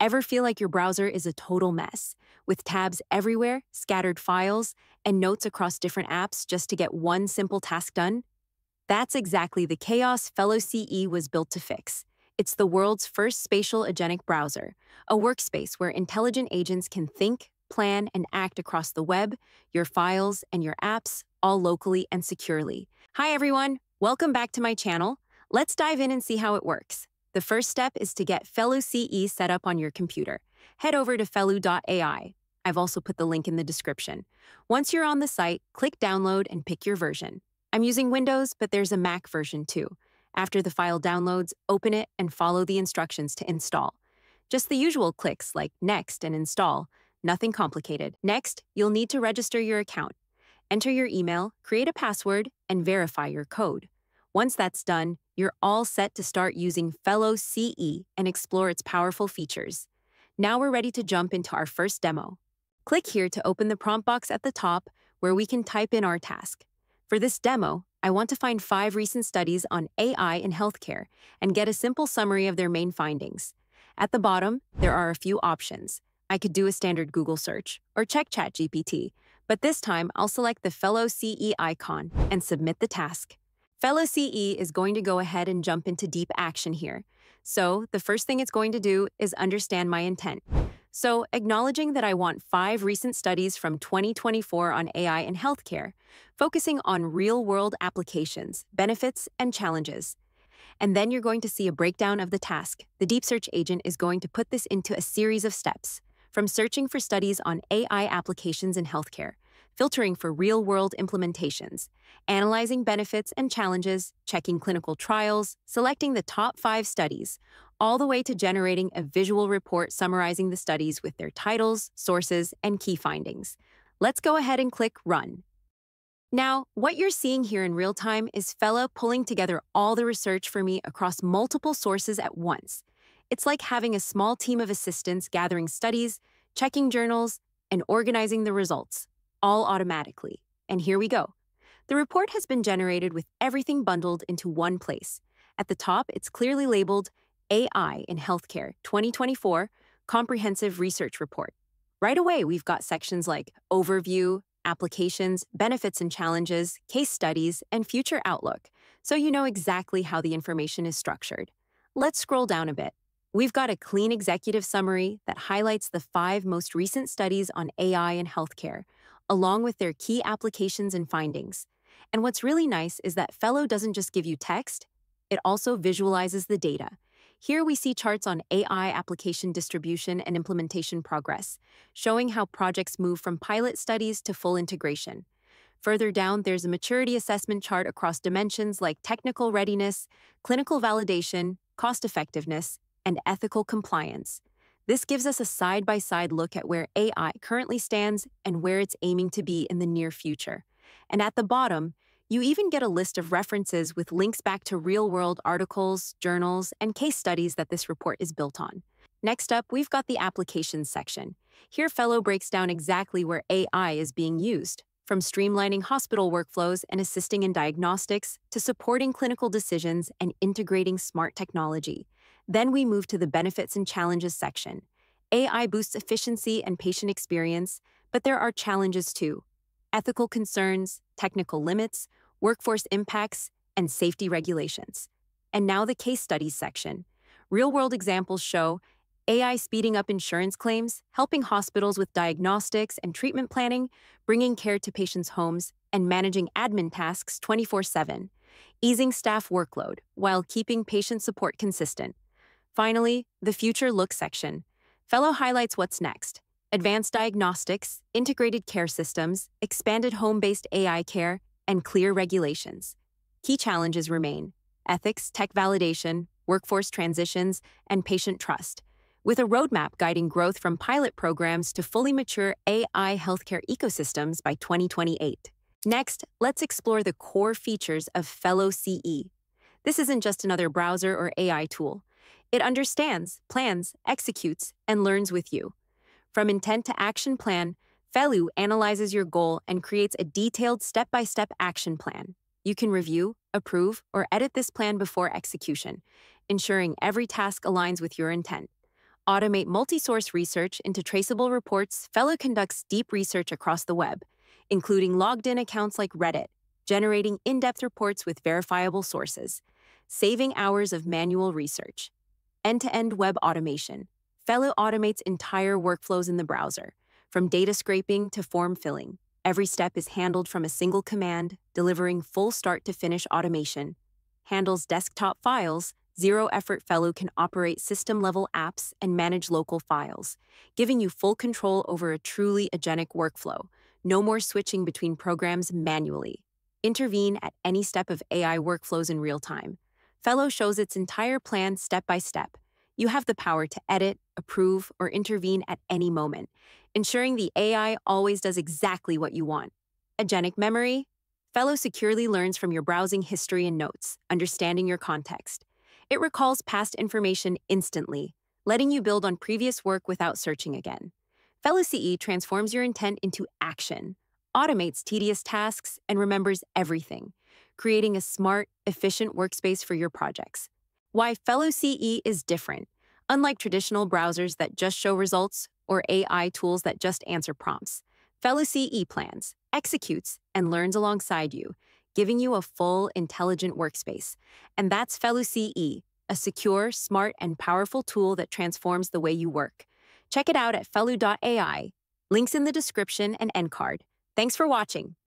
Ever feel like your browser is a total mess, with tabs everywhere, scattered files, and notes across different apps just to get one simple task done? That's exactly the chaos Fellou CE was built to fix. It's the world's first spatial agentic browser, a workspace where intelligent agents can think, plan, and act across the web, your files, and your apps, all locally and securely. Hi, everyone. Welcome back to my channel. Let's dive in and see how it works. The first step is to get Fellou CE set up on your computer. Head over to fellou.ai. I've also put the link in the description. Once you're on the site, click download and pick your version. I'm using Windows, but there's a Mac version too. After the file downloads, open it and follow the instructions to install. Just the usual clicks like Next and Install, nothing complicated. Next, you'll need to register your account. Enter your email, create a password, and verify your code. Once that's done, you're all set to start using Fellou CE and explore its powerful features. Now we're ready to jump into our first demo. Click here to open the prompt box at the top where we can type in our task. For this demo, I want to find five recent studies on AI in healthcare and get a simple summary of their main findings. At the bottom, there are a few options. I could do a standard Google search or check ChatGPT, but this time I'll select the Fellou CE icon and submit the task. Fellou CE is going to go ahead and jump into deep action here. So, the first thing it's going to do is understand my intent. So, acknowledging that I want five recent studies from 2024 on AI in healthcare, focusing on real world applications, benefits, and challenges. And then you're going to see a breakdown of the task. The Deep Search agent is going to put this into a series of steps, from searching for studies on AI applications in healthcare filtering for real world implementations, analyzing benefits and challenges, checking clinical trials, selecting the top five studies, all the way to generating a visual report summarizing the studies with their titles, sources, and key findings. Let's go ahead and click Run. Now, what you're seeing here in real time is Fellou pulling together all the research for me across multiple sources at once. It's like having a small team of assistants gathering studies, checking journals, and organizing the results all automatically. And here we go. The report has been generated with everything bundled into one place. At the top, it's clearly labeled AI in Healthcare 2024 Comprehensive Research Report. Right away, we've got sections like Overview, Applications, Benefits and Challenges, Case Studies, and Future Outlook, so you know exactly how the information is structured. Let's scroll down a bit. We've got a clean executive summary that highlights the five most recent studies on AI in healthcare, along with their key applications and findings. And what's really nice is that Fellou doesn't just give you text, it also visualizes the data. Here we see charts on AI application distribution and implementation progress, showing how projects move from pilot studies to full integration. Further down, there's a maturity assessment chart across dimensions like technical readiness, clinical validation, cost effectiveness, and ethical compliance. This gives us a side by side look at where AI currently stands and where it's aiming to be in the near future. And at the bottom, you even get a list of references with links back to real world articles, journals, and case studies that this report is built on. Next up, we've got the applications section. Here, Fellou breaks down exactly where AI is being used, from streamlining hospital workflows and assisting in diagnostics to supporting clinical decisions and integrating smart technology. Then we move to the benefits and challenges section. AI boosts efficiency and patient experience, but there are challenges too ethical concerns, technical limits, workforce impacts, and safety regulations. And now the case studies section. Real world examples show AI speeding up insurance claims, helping hospitals with diagnostics and treatment planning, bringing care to patients' homes, and managing admin tasks 24 7, easing staff workload while keeping patient support consistent. Finally, the Future Look section. Fellou highlights what's next advanced diagnostics, integrated care systems, expanded home based AI care, and clear regulations. Key challenges remain ethics, tech validation, workforce transitions, and patient trust, with a roadmap guiding growth from pilot programs to fully mature AI healthcare ecosystems by 2028. Next, let's explore the core features of Fellou CE. This isn't just another browser or AI tool. It understands, plans, executes, and learns with you. From intent to action plan, Fellou analyzes your goal and creates a detailed step by step action plan. You can review, approve, or edit this plan before execution, ensuring every task aligns with your intent. automate multi source research into traceable reports, Fellou conducts deep research across the web, including logged in accounts like Reddit, generating in depth reports with verifiable sources, saving hours of manual research. End to end web automation. Fellou automates entire workflows in the browser, from data scraping to form filling. Every step is handled from a single command, delivering full start to finish automation. Handles desktop files, Zero Effort Fellou can operate system level apps and manage local files, giving you full control over a truly agentic workflow. No more switching between programs manually. Intervene at any step of AI workflows in real time. Fellou shows its entire plan step by step. You have the power to edit, approve, or intervene at any moment, ensuring the AI always does exactly what you want. Agentic memory? Fellou securely learns from your browsing history and notes, understanding your context. It recalls past information instantly, letting you build on previous work without searching again. Fellou CE transforms your intent into action, automates tedious tasks, and remembers everything, creating a smart, efficient workspace for your projects. Why Fellou CE is different. Unlike traditional browsers that just show results or AI tools that just answer prompts, Fellou CE plans, executes, and learns alongside you, giving you a full, intelligent workspace. And that's Fellou CE, a secure, smart, and powerful tool that transforms the way you work. Check it out at fellou.ai. Links in the description and end card. Thanks for watching.